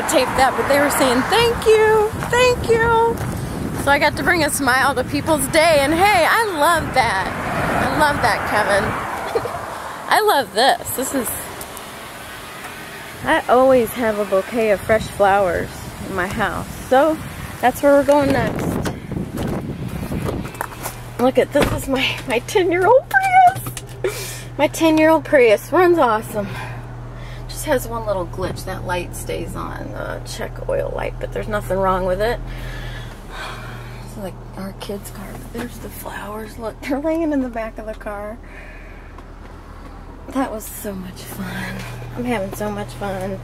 videotape that, but they were saying thank you, thank you. So I got to bring a smile to people's day, and hey, I love that. I love that, Kevin. I love this. This is. I always have a bouquet of fresh flowers in my house, so that's where we're going next. Look at this is my my 10 year old Prius. My 10 year old Prius runs awesome just has one little glitch. That light stays on, the check oil light, but there's nothing wrong with it. It's like our kid's car. There's the flowers. Look, they're laying in the back of the car. That was so much fun. I'm having so much fun.